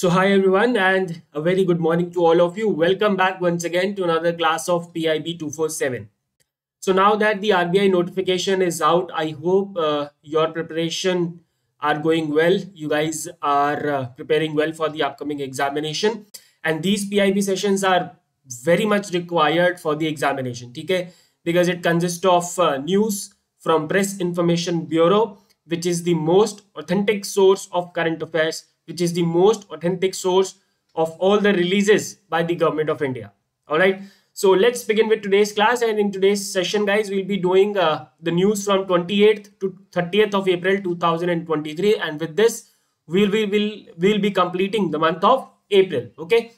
So, hi everyone, and a very good morning to all of you. Welcome back once again to another class of PIB 247. So, now that the RBI notification is out, I hope uh, your preparation are going well. You guys are uh, preparing well for the upcoming examination, and these PIB sessions are very much required for the examination, okay? Because it consists of uh, news from Press Information Bureau, which is the most authentic source of current affairs which is the most authentic source of all the releases by the government of India. All right. So let's begin with today's class. And in today's session, guys, we'll be doing uh, the news from 28th to 30th of April 2023. And with this, we'll, we will we'll be completing the month of April. Okay.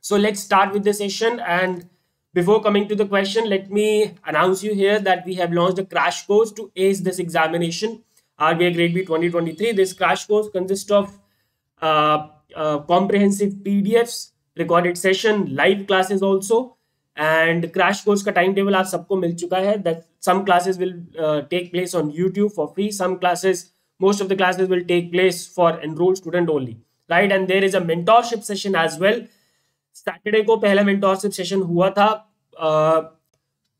So let's start with the session. And before coming to the question, let me announce you here that we have launched a crash course to ace this examination. RBI Grade B 2023. This crash course consists of comprehensive PDF recorded session live classes also and crash course का time table आप सबको मिल चुका है. That some classes will take place on YouTube for free some classes most of the classes will take place for enrolled student only right and there is a mentorship session as well Saturday को पहला mentorship session हुआ था.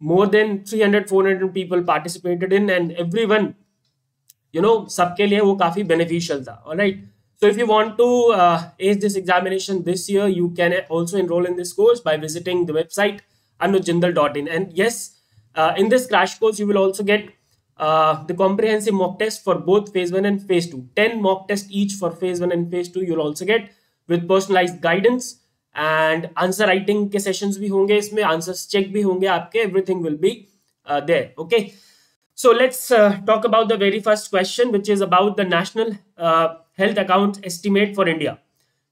More than three hundred four hundred people participated in and everyone you know सबके लिए वो काफ़ी beneficial था. Right right? So if you want to uh, ace this examination this year, you can also enroll in this course by visiting the website anujjindal.in. And yes, uh, in this crash course, you will also get uh, the comprehensive mock test for both phase 1 and phase 2. 10 mock tests each for phase 1 and phase 2 you'll also get with personalized guidance and answer writing sessions भी होंगे answers check भी होंगे everything will be uh, there. Okay so let's uh, talk about the very first question which is about the national uh, health account estimate for India.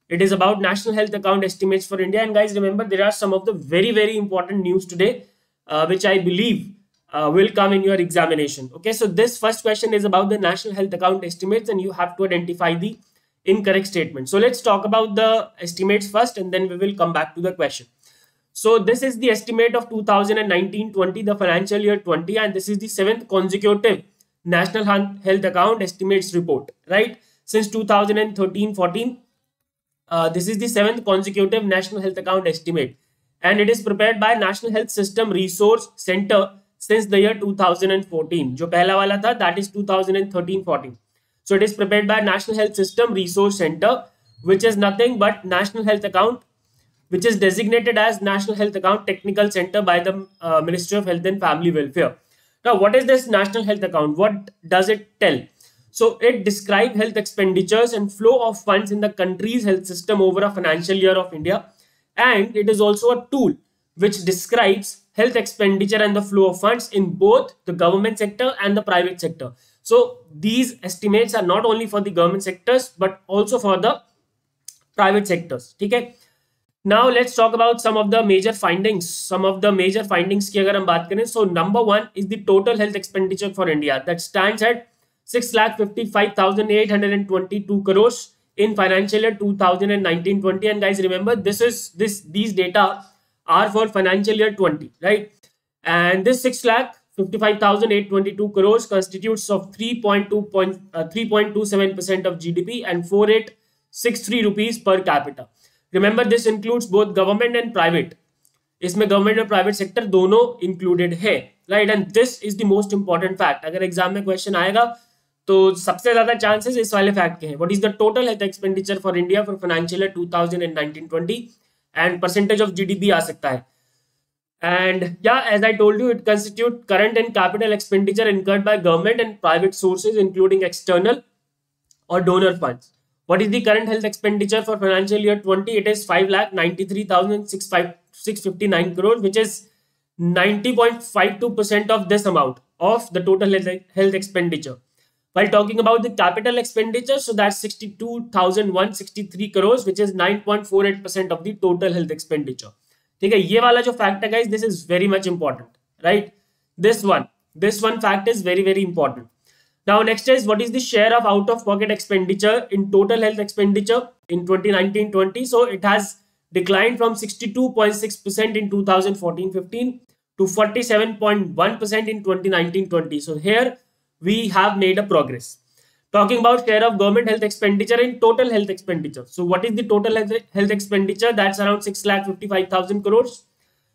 It is about national health account estimates for India. And guys, remember, there are some of the very, very important news today, uh, which I believe uh, will come in your examination. Okay, so this first question is about the national health account estimates, and you have to identify the incorrect statement. So let's talk about the estimates first, and then we will come back to the question. So this is the estimate of 2019-20, the financial year 20, and this is the seventh consecutive National Health Account Estimates report, right? since 2013-14. Uh, this is the seventh consecutive National Health Account estimate and it is prepared by National Health System Resource Center since the year 2014. जो पहला वाला था that is 2013-14. So it is prepared by National Health System Resource Center which is nothing but National Health Account which is designated as National Health Account Technical Center by the uh, Ministry of Health and Family Welfare. Now, what is this National Health Account? What does it tell? So it describes health expenditures and flow of funds in the country's health system over a financial year of India. And it is also a tool which describes health expenditure and the flow of funds in both the government sector and the private sector. So these estimates are not only for the government sectors but also for the private sectors. Okay. Now let's talk about some of the major findings. Some of the major findings agar hum baat kare. So number one is the total health expenditure for India that stands at six lakh fifty five thousand eight hundred and twenty two crores in financial year 2019-20 and guys remember this is this these data are for financial year 20 right and this 6 lakh 55,822 crores constitutes of 3.2 point, uh, 3.27 percent of GDP and 4863 rupees per capita. Remember this includes both government and private इसमें government और private sector दोनों included है right and this is the most important fact अगर exam में question आएगा तो सबसे ज़्यादा चांसेस इस वाले फैक्ट के हैं। What is the total health expenditure for India for financial two thousand and nineteen twenty and percentage of G D P आ सकता है। एंड या as I told you it constitute current and capital expenditure incurred by government and private sources including external और donor fund what is the current health expenditure for financial year 20 it is 5 lakh 93659 crores which is 90.52 percent of this amount of the total health expenditure while talking about the capital expenditure, so that's 62,163 crores, which is 9.48% of the total health expenditure. ठीक है ये वाला जो fact है guys this is very much important right this one this one fact is very very important now next is what is the share of out of pocket expenditure in total health expenditure in 2019-20 so it has declined from 62.6% in 2014-15 to 47.1% in 2019-20 so here we have made a progress. Talking about share of government health expenditure in total health expenditure. So what is the total health expenditure? That's around 6 lakh 55,000 crores.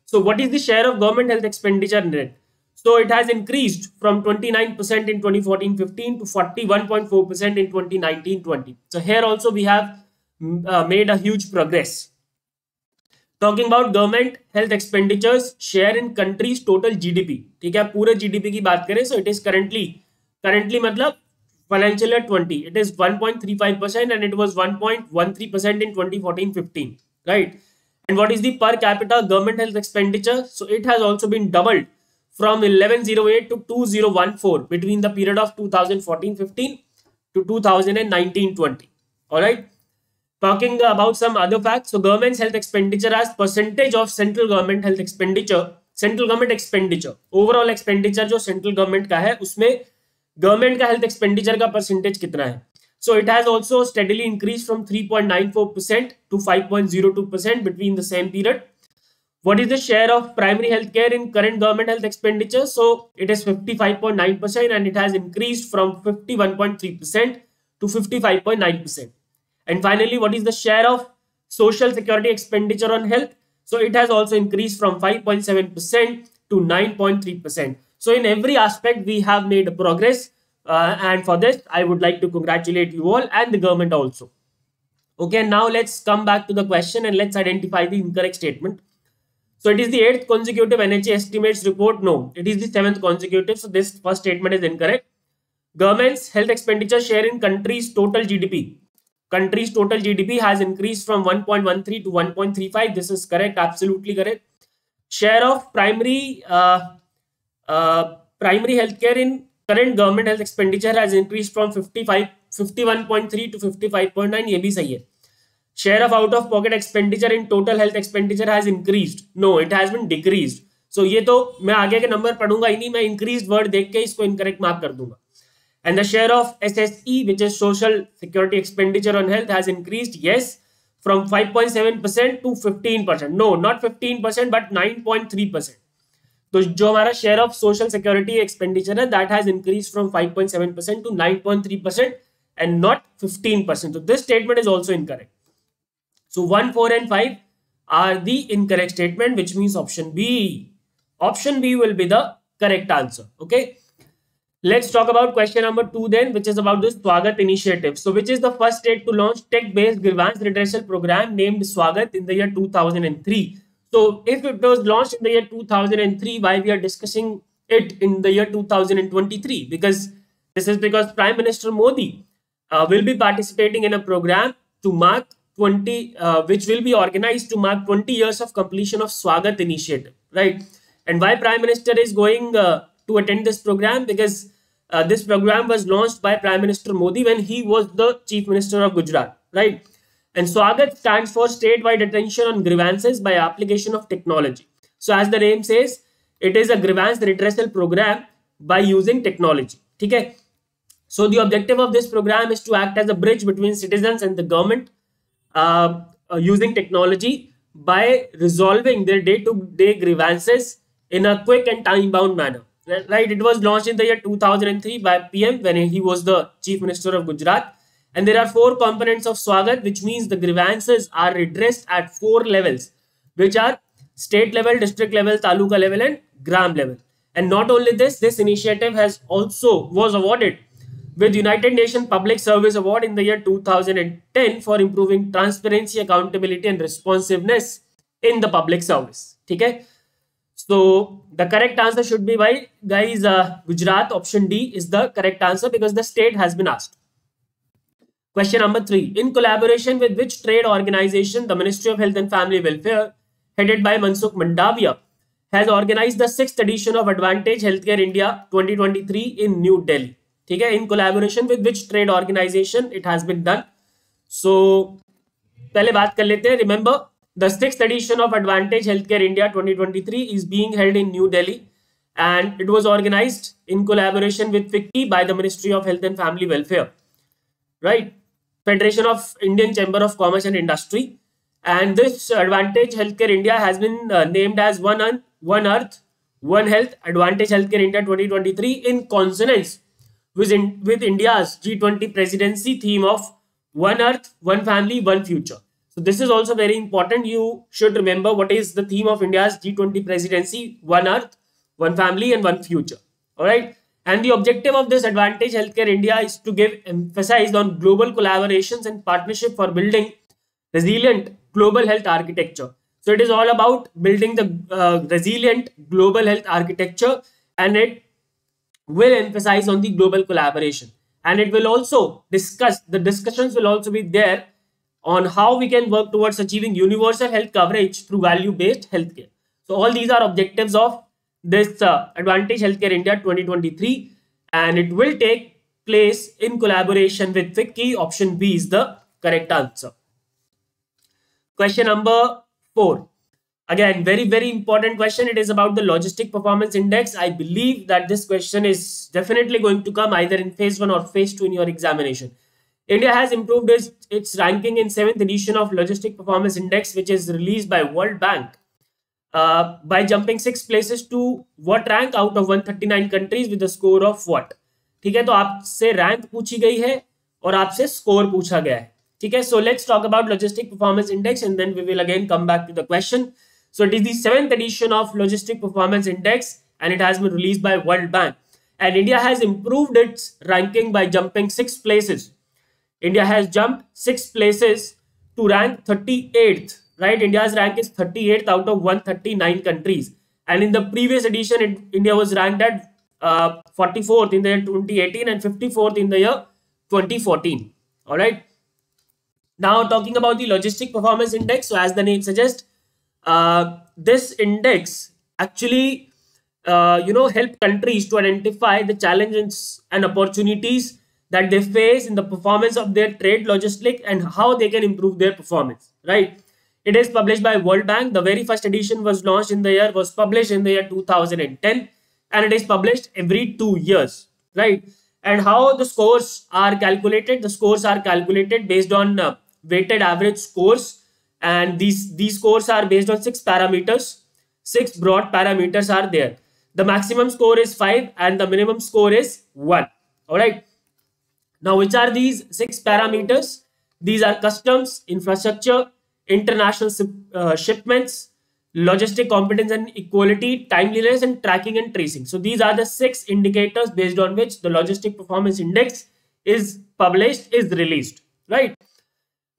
So what is the share of government health expenditure in it? So it has increased from 29% in 2014-15 to 41.4% in 2019-20. So here also we have mm, uh, made a huge progress. Talking about government health expenditures share in country's total GDP. ठीक है पूरे GDP की बात करें so it is currently currently मतलब financial year 20 it is 1.35% and it was 1.13% in 2014-15 right and what is the per capita government health expenditure so it has also been doubled from 1108 to 2014 between the period of 2014-15 to 2019-20 all right talking about some other facts so government's health expenditure as percentage of central government health expenditure central government expenditure overall expenditure जो central government का है उसमें government का health expenditure का percentage कितना है so it has also steadily increased from 3.94% to 5.02% between the same period what is the share of primary health care in current government health expenditure so it is 55.9% and it has increased from 51.3% to 55.9% and finally what is the share of social security expenditure on health so it has also increased from 5.7% to 9.3% so in every aspect, we have made progress. Uh, and for this, I would like to congratulate you all and the government also. Okay, now let's come back to the question and let's identify the incorrect statement. So it is the eighth consecutive NHA estimates report. No, it is the seventh consecutive. So this first statement is incorrect. Government's health expenditure share in country's total GDP. Country's total GDP has increased from 1.13 to 1.35. This is correct, absolutely correct. Share of primary uh, uh, primary healthcare in current government health expenditure has increased from 55 51.3 to 55.9 ये भी सही है Share of out of pocket expenditure in total health expenditure has increased no it has been decreased so ये तो मैं आगे के number पढ़ूँगा ही नहीं मैं increased word देख के इसको incorrect मार्क कर दूँगा and the share of SSE which is social security expenditure on health has increased yes from 5.7% to 15% no not 15% but 9.3% तो जो हमारा share of social security expenditure है that has increase from 5.7 percent to 9.3 percent and not 15 percent तो this statement is also incorrect so 1 4 and 5 are the incorrect statement which means option b. Option b will be the correct answer okay? Let's talk about question number 2 then which is about this swagat initiative. So which is the first state to launch tech based grievance redressal program named swagat in the year 2003 So if it was launched in the year 2003, why we are discussing it in the year 2023? Because this is because Prime Minister Modi uh, will be participating in a program to mark 20, uh, which will be organized to mark 20 years of completion of Swagat initiative, right? And why Prime Minister is going uh, to attend this program? Because uh, this program was launched by Prime Minister Modi when he was the Chief Minister of Gujarat, right? And SWAGAT stands for statewide attention on grievances by application of technology. So as the name says, it is a grievance redressal program by using technology. Okay. So the objective of this program is to act as a bridge between citizens and the government uh, uh, using technology by resolving their day-to-day -day grievances in a quick and time-bound manner. Right? It was launched in the year 2003 by PM when he was the Chief Minister of Gujarat and there are four components of Swagat, which means the grievances are redressed at four levels, which are state level, district level, taluka level, and gram level. And not only this, this initiative has also was awarded with United Nations Public Service Award in the year 2010 for improving transparency, accountability, and responsiveness in the public service. Okay. So the correct answer should be by guys uh, Gujarat option D is the correct answer because the state has been asked. Question number three. In collaboration with which trade organization the Ministry of Health and Family Welfare, headed by Mansukh Mandavia, has organized the sixth edition of Advantage Healthcare India 2023 in New Delhi. Okay, in collaboration with which trade organization it has been done. So, पहले बात कर लेते हैं Remember, the sixth edition of Advantage Healthcare India 2023 is being held in New Delhi and it was organized in collaboration with FICCI by the Ministry of Health and Family Welfare. Right? Federation of Indian Chamber of Commerce and Industry. And this Advantage Healthcare India has been uh, named as One, Un- One Earth, One Health, Advantage Healthcare India 2023 in consonance with, in, with India's G20 presidency theme of One Earth, One Family, One Future. So this is also very important. You should remember what is the theme of India's G20 presidency, One Earth, One Family and One Future. All right. And the objective of this Advantage Healthcare India is to give emphasis on global collaborations and partnership for building resilient global health architecture. So it is all about building the uh, resilient global health architecture and it will emphasize on the global collaboration. And it will also discuss, the discussions will also be there on how we can work towards achieving universal health coverage through value-based healthcare. So all these are objectives of this uh, Advantage Healthcare India 2023 and it will take place in collaboration with FICCI. Option B is the correct answer. Question number four Again, very, very important question. It is about the logistic performance index. I believe that this question is definitely going to come either in phase one or phase two in your examination. India has improved its, its ranking in seventh edition of logistic performance index, which is released by World Bank uh, by jumping six places to what rank out of 139 countries with a score of what ठीक है तो आपसे rank पूछी गई है और आपसे score पूछा गया है ठीक है so let's talk about logistic performance index and then we will again come back to the question so it is the seventh edition of Logistic Performance Index and it has been released by World Bank. And India has improved its ranking by jumping six places. India has jumped six places to rank 38th, right? India's rank is 38th out of 139 countries. And in the previous edition, it, India was ranked at uh, 44th in the year 2018 and 54th in the year 2014. All right. Now talking about the Logistic Performance Index. So as the name suggests, uh, this index actually uh, you know help countries to identify the challenges and opportunities that they face in the performance of their trade logistic and how they can improve their performance right? It is published by world bank. The very first edition was launched in the year was published in the year 2010 and it is published every two years right? And how the scores are calculated? The scores are calculated based on uh, weighted average scores and these these scores are based on six parameters. Six broad parameters are there. The maximum score is 5 and the minimum score is 1 all right now which are these six parameters? These are customs infrastructure international uh, shipments logistic competence and equality timeliness and tracking and tracing. So these are the six indicators based on which the logistic performance index is published is released. Right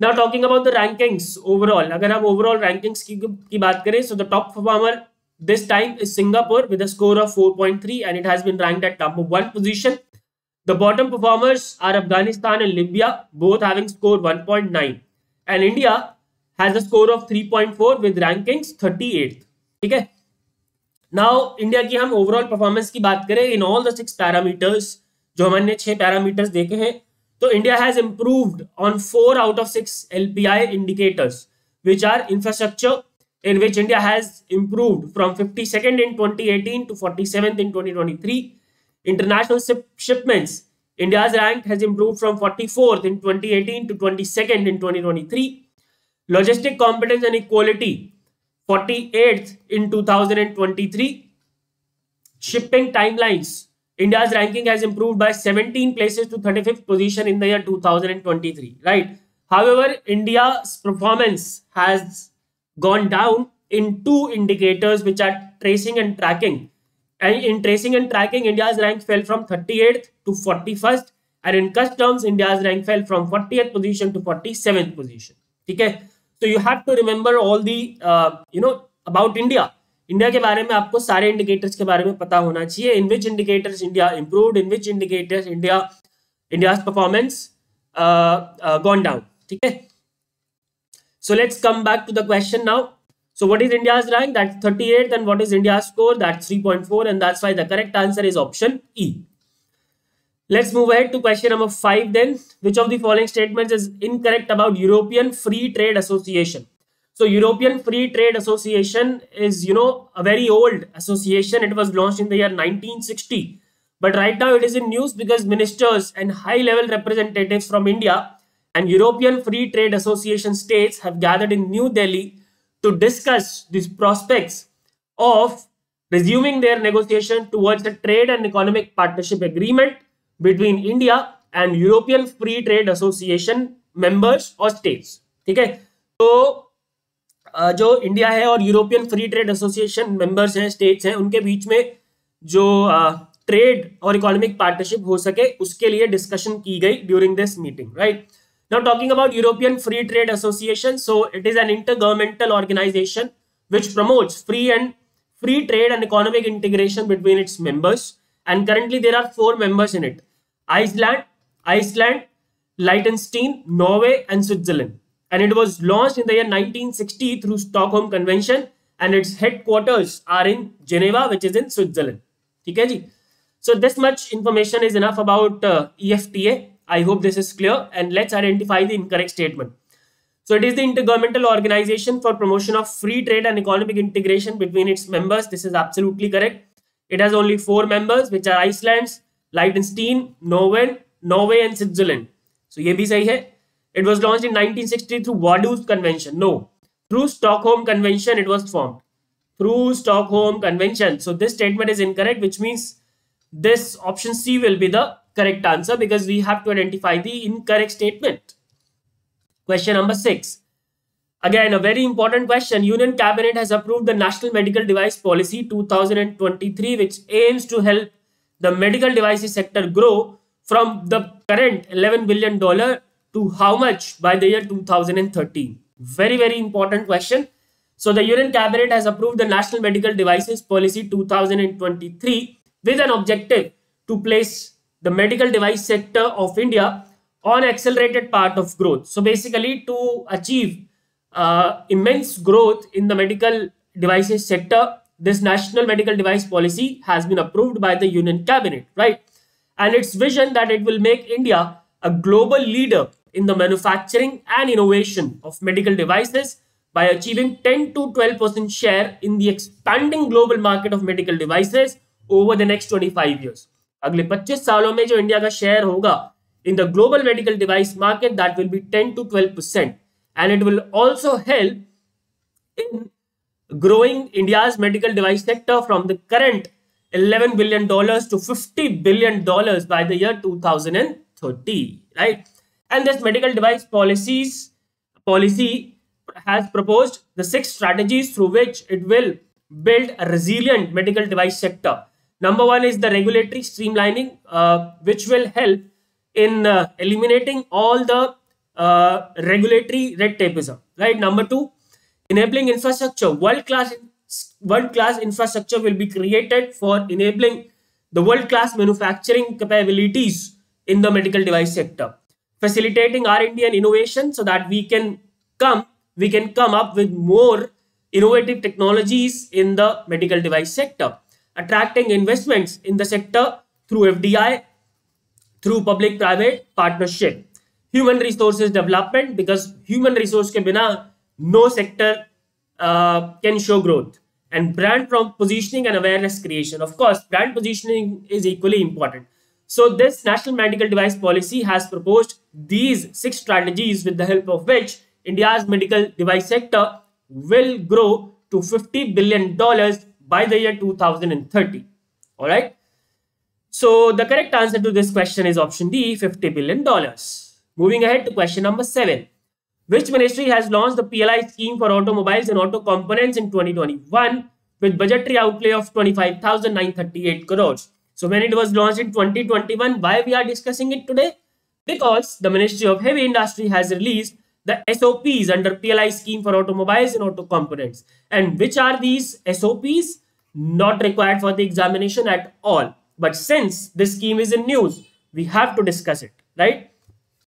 now talking about the rankings overall अगर आप overall rankings की, की बात करें so the top performer this time is Singapore with a score of 4.3 and it has been ranked at number 1 position the bottom performers are Afghanistan and Libya both having score 1.9 and India has a score of 3.4 with rankings 38th ठीक है? Now India की हम overall performance की बात करें in all the six parameters जो हमने छह पैरामीटर्स देखे हैं So India has improved on four out of six LPI indicators, which are infrastructure, in which India has improved from 52nd in 2018 to 47th in 2023. International shipments, India's rank has improved from 44th in 2018 to 22nd in 2023. Logistic competence and equality, 48th in 2023. Shipping timelines, India's ranking has improved by 17 places to 35th position in the year 2023, right? However, India's performance has gone down in two indicators which are tracing and tracking. And in tracing and tracking, India's rank fell from 38th to 41st. And in customs, India's rank fell from 40th position to 47th position. Okay? So you have to remember all the, uh, you know, about India. India के बारे में आपको सारे indicators के बारे में पता होना चाहिए। In which indicators India improved in which indicators India India performance gone down ठीक है? So let's come back to the question now so what is India rank that thirty eight and what is India score that three point four and that's why the correct answer is option E let's move head to question number five then which of the following statements is incorrect about European free trade association So European Free Trade Association is, you know, a very old association. It was launched in the year 1960. But right now it is in news because ministers and high-level representatives from India and European Free Trade Association states have gathered in New Delhi to discuss these prospects of resuming their negotiation towards a trade and economic partnership agreement between India and European Free Trade Association members or states. ठीक है तो जो India है और European free trade association members हैं, states हैं, उनके बीच में जो ट्रेड और इकोनॉमिक पार्टनरशिप हो सके, उसके लिए डिस्कशन की गई during this meeting, right? Now talking about European free trade association so it is an intergovernmental organisation which promote free and free trade and economic integration between its members and currently there are four members in it Iceland Iceland Liechtenstein Norway and Switzerland And it was launched in the year 1960 through Stockholm Convention and its headquarters are in Geneva, which is in Switzerland. Okay, so this much information is enough about uh, EFTA. I hope this is clear and let's identify the incorrect statement. So it is the Intergovernmental Organization for Promotion of Free Trade and Economic Integration between its members. This is absolutely correct. It has only four members which are Iceland, Liechtenstein, Norway, Norway and Switzerland. So ye bhi sahi hai. It was launched in 1960 through Vaduz Convention. No, through Stockholm Convention it was formed. Through Stockholm Convention. So this statement is incorrect which means this option C will be the correct answer because we have to identify the incorrect statement. Question number six. Again, a very important question. Union Cabinet has approved the National Medical Device Policy 2023, which aims to help the medical devices sector grow from the current $11 billion to how much by the year 2013? Very, very important question. So the Union Cabinet has approved the National Medical Devices Policy 2023 with an objective to place the medical device sector of India on accelerated part of growth. So basically to achieve uh, immense growth in the medical devices sector, this national medical device policy has been approved by the Union Cabinet, right? And its vision that it will make India a global leader in the manufacturing and innovation of medical devices by achieving 10 to 12% share in the expanding global market of medical devices over the next 25 years. अगले 25 सालों में जो India का share होगा in the global medical device market that will be 10 to 12 percent and it will also help in growing India's medical device sector from the current 11 billion dollars to 50 billion dollars by the year 2030 right and this medical device policies policy has proposed the six strategies through which it will build a resilient medical device sector Number one is the regulatory streamlining, uh, which will help in uh, eliminating all the uh, regulatory red tapeism. Right. Number two, enabling infrastructure. World class world class infrastructure will be created for enabling the world class manufacturing capabilities in the medical device sector, facilitating R&D and innovation so that we can come we can come up with more innovative technologies in the medical device sector attracting investments in the sector through FDI, through public-private partnership. Human resources development because human resource ke bina no sector uh, can show growth. And brand from positioning and awareness creation. Of course, brand positioning is equally important. So this national medical device policy has proposed these six strategies with the help of which India's medical device sector will grow to $50 billion by the year 2030. All right. So the correct answer to this question is option D, $50 billion. Moving ahead to question number seven. Which ministry has launched the PLI scheme for automobiles and auto components in 2021 with budgetary outlay of 25,938 crores? So when it was launched in 2021, why we are discussing it today? Because the Ministry of Heavy Industry has released the SOPs under PLI scheme for automobiles and auto components. And which are these SOPs? Not required for the examination at all. But since this scheme is in news, we have to discuss it, right?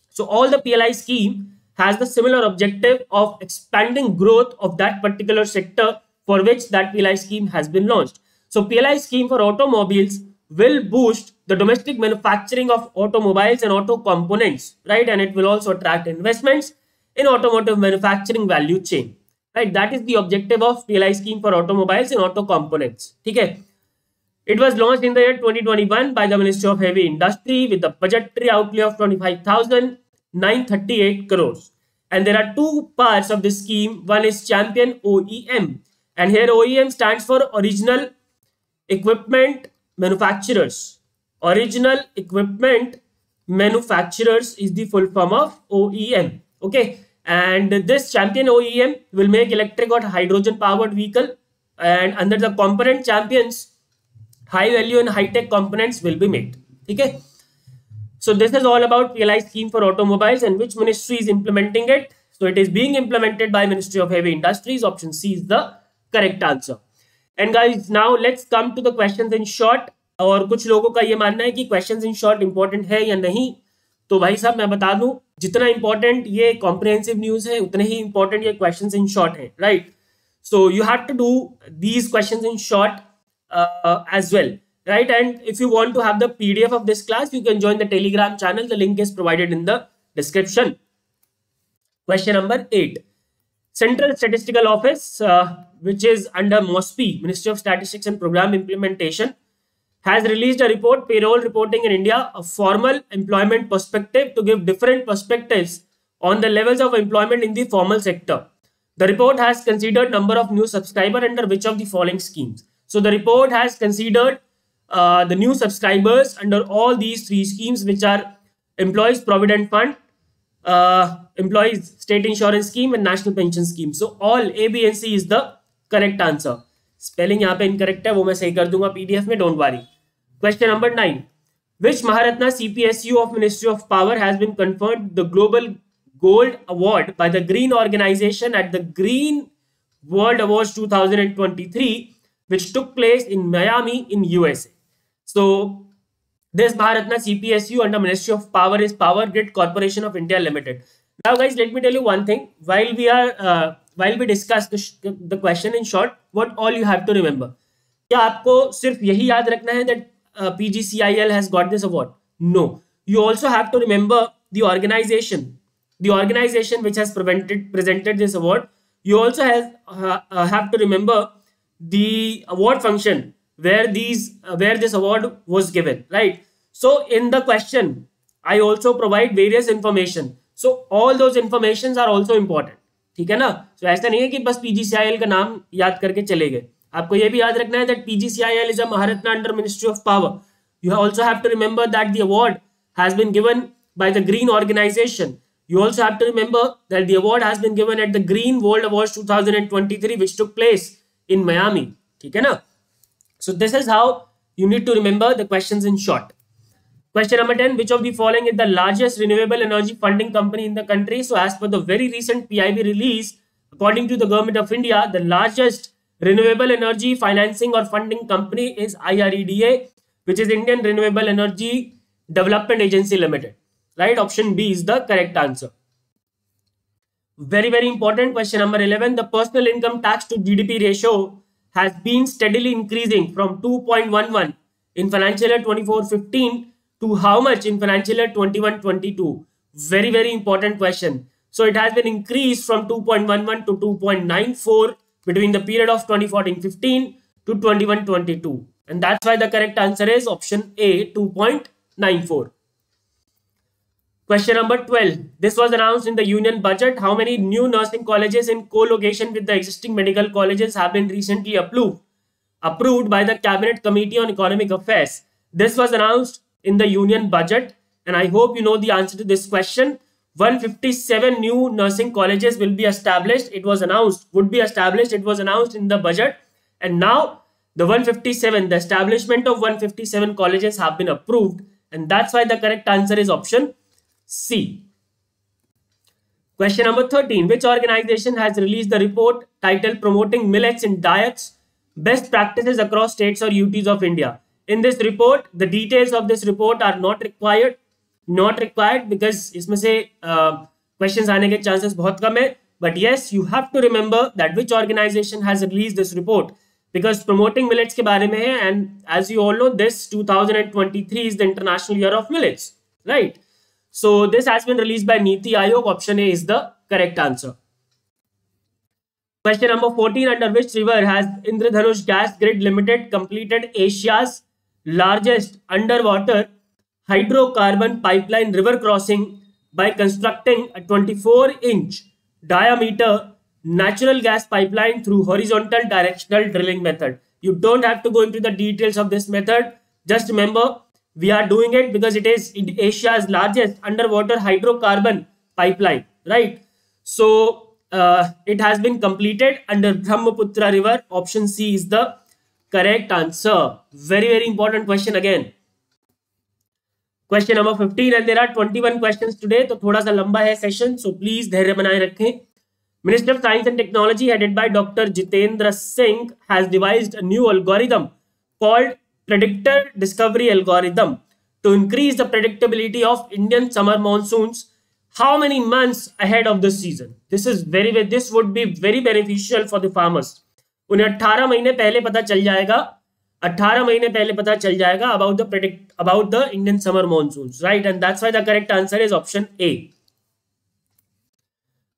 So all the PLI scheme has the similar objective of expanding growth of that particular sector for which that PLI scheme has been launched. So PLI scheme for automobiles will boost the domestic manufacturing of automobiles and auto components, right? And it will also attract investments in automotive manufacturing value chain. Right, that is the objective of PLI scheme for automobiles and auto components. Okay. It was launched in the year 2021 by the Ministry of Heavy Industry with a budgetary outlay of 25,938 crores. And there are two parts of this scheme. One is Champion OEM. And here OEM stands for Original Equipment Manufacturers. Original Equipment Manufacturers is the full form of OEM. Okay. And this champion OEM will make electric or hydrogen powered vehicle. And under the component champions, high value and high tech components will be made. Okay. So this is all about PLI scheme for automobiles and which ministry is implementing it. So it is being implemented by Ministry of Heavy Industries. Option C is the correct answer. And guys now let's come to the question in short और कुछ लोगों का ये मानना है कि question in short important है या नहीं? तो भाई साहब, मैं बता दूँ, जितना इंपॉर्टेंट ये कॉम्प्रिहेंसिव न्यूज़ है, उतने ही इंपॉर्टेंट ये क्वेश्चन इन शॉर्ट है right so you have to do these question in short as well right and if you want to have the P D F of this class you can join the Telegram channel the link is provided in the description question number eight Central Statistical Office which is under MOSPI, Ministry of Statistics and Program Implementation, has released a report, Payroll Reporting in India, a formal employment perspective to give different perspectives on the levels of employment in the formal sector. The report has considered number of new subscriber under which of the following schemes. So the report has considered uh, the new subscribers under all these three schemes, which are Employees Provident Fund, uh, Employees State Insurance Scheme, and National Pension Scheme. So all A, B, and C is the correct answer spelling यहाँ पे incorrect है, वो मैं सही कर दूँगा PDF में don't worry question number nine which Maharatna CPSU of ministry of power has been confirm the global gold award by the green organisation at the green world award two thousand took place in Miami in USA so this Bharat CPSU under ministry of power is power grid corporation of India limited now guys let me tell you one thing while we are while we discuss the, the question in short, what all you have to remember. क्या आपको सिर्फ यही याद रखना है that uh, PGCIL has got this award? No. You also have to remember the organization, the organization which has prevented, presented this award. You also have, uh, uh, have to remember the award function where these uh, where this award was given, right? So in the question, I also provide various information. So all those informations are also important. ठीक है ना तो ऐसा नहीं है कि बस PGCIL का नाम याद करके चले गए आपको ये भी याद रखना है that PGCIL is a Maharatna under ministry of power you also have to remember that the award has been given by the green organization you also have to remember that the award has been given at the green world awards 2023 which took place in miami ठीक है ना so this is how you need to remember the questions in short question number 10 which of the following is the largest renewable energy funding company in the country so as per the very recent pib release according to the government of india the largest renewable energy financing or funding company is IREDA, which is Indian Renewable Energy Development Agency Limited. Right? Option B is the correct answer. Very, very important question number 11. The personal income tax to GDP ratio has been steadily increasing from 2.11 in financial year 24-15 to how much in financial year 21-22? Very, very important question. So it has been increased from 2.11 to 2.94 between the period of 2014-15 to 21-22. And that's why the correct answer is option A, 2.94. Question number 12. This was announced in the union budget. How many new nursing colleges in co-location with the existing medical colleges have been recently approved? Approved by the Cabinet Committee on Economic Affairs. This was announced in the union budget. And I hope you know the answer to this question. 157 new nursing colleges will be established. It was announced, would be established. It was announced in the budget. And now the 157, the establishment of 157 colleges have been approved. And that's why the correct answer is option C. Question number 13. Which organization has released the report titled Promoting Millets in Diets, Best Practices Across States or UTs of India? In this report, the details of this report are not required not required because इसमें से question uh, आने के chances बहुत कम है but yes you have to remember that which organisation has release this report because promoting millets के बारे में है and as you all know this 2023 is the international year of millets right so this has been release by NITI Aayog option A is the correct answer Question number 14 under which river has Indradhanush Gas Grid Limited completed Asia's largest underwater hydrocarbon pipeline river crossing by constructing a 24 inch diameter natural gas pipeline through horizontal directional drilling method. You don't have to go into the details of this method. Just remember we are doing it because it is Asia's largest underwater hydrocarbon pipeline, right? So uh, it has been completed under Brahmaputra River. Option C is the correct answer very very important question again question number 15 and there twenty one question today तो थोड़ा सा लंबा है session so please धैर्य बनाए रखें। Minister of science and technology headed by doctor Jitendra Singh has devised a new algorithm called predictor discovery algorithm to increase the predictability of Indian summer monsoons. How many months ahead of the season? This is very, this would be very beneficial for the farmers. उन्हें 18 महीने पहले पता चल जाएगा। 18 महीने पहले पता चल जाएगा about the predict about the Indian summer monsoon right and that's why the correct answer is option A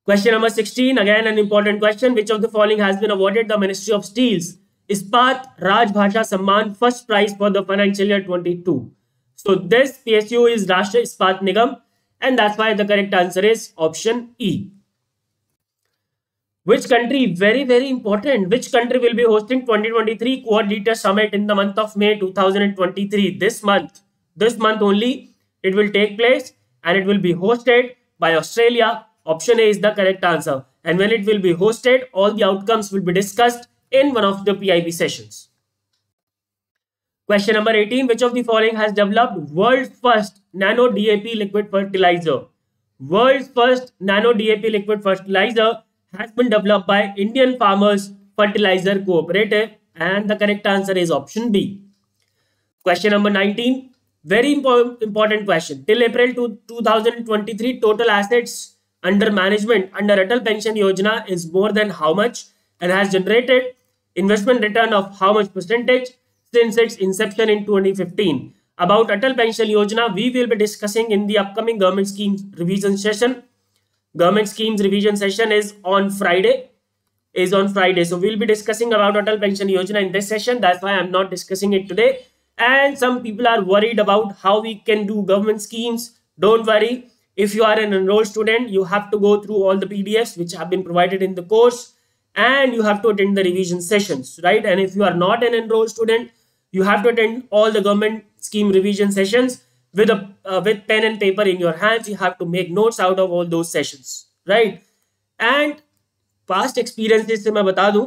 question number 16 again an important question which of the following has been awarded the ministry of steels Ispat Rajbhasha Samman first prize for the financial year twenty so this P is Rashtriya Ispat Nigam and that's why the correct answer is option E. Which country, very very important, which country will be hosting 2023 Quad Leader Summit in the month of May 2023? This month, this month only it will take place and it will be hosted by Australia. Option A is the correct answer. And when it will be hosted, all the outcomes will be discussed in one of the PIB sessions. Question number 18. Which of the following has developed world first nano DAP liquid fertilizer? World's first nano DAP liquid fertilizer has been developed by Indian Farmers Fertilizer Cooperative and the correct answer is option B. Question number 19. Very important, important question. Till April 2023, total assets under management under Atal Pension Yojana is more than how much and has generated investment return of how much percentage since its inception in 2015. About Atal Pension Yojana, we will be discussing in the upcoming government schemes revision session. Government schemes revision session is on Friday. Is on Friday. So we'll be discussing about Atal Pension Yojana in this session. That's why I'm not discussing it today. And some people are worried about how we can do government schemes. Don't worry. If you are an enrolled student, you have to go through all the PDFs which have been provided in the course and you have to attend the revision sessions, right? And if you are not an enrolled student, you have to attend all the government scheme revision sessions with a uh, with pen and paper in your hands. You have to make notes out of all those sessions, right? And past experiences से मैं बता दूं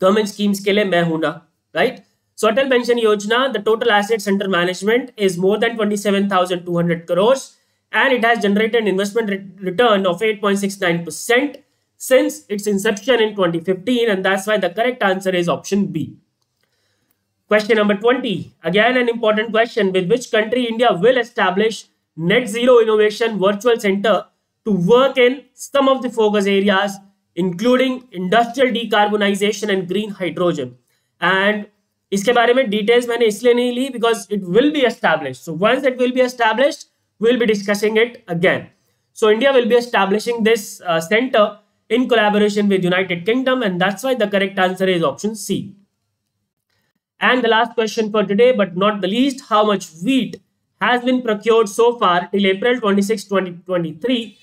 government schemes के लिए मैं हूं ना, right? So Atal Pension Yojana, the total assets under management is more than 27,200 crores and it has generated an investment re return of 8.69 percent since its inception in 2015 and that's why the correct answer is option B. Question number 20. Again an important question. With which country India will establish Net Zero Innovation Virtual Center to work in some of the focus areas including industrial decarbonization and green hydrogen. And इसके बारे में details मैंने इसलिए नहीं ली because it will be established. So once it will be established, we'll be discussing it again. So India will be establishing this uh, center in collaboration with United Kingdom and that's why the correct answer is option C. And the last question for today but not the least, how much wheat has been procured so far till April 26, 2023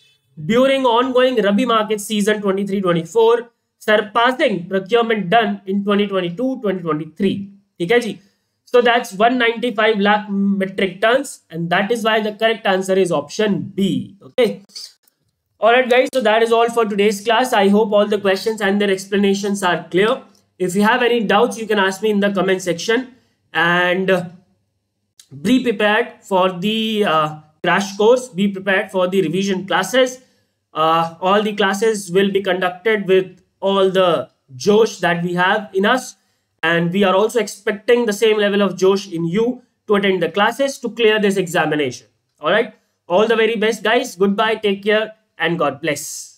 during ongoing Rabi market season 23-24 surpassing procurement done in 2022-2023. Okay, so that's 195 lakh metric tons and that is why the correct answer is option B. Okay. Alright guys, so that is all for today's class. I hope all the questions and their explanations are clear. If you have any doubts, you can ask me in the comment section and uh, be prepared for the uh, crash course. Be prepared for the revision classes. Uh, all the classes will be conducted with all the Josh that we have in us. And we are also expecting the same level of Josh in you to attend the classes to clear this examination. All right. All the very best guys. Goodbye. Take care and God bless.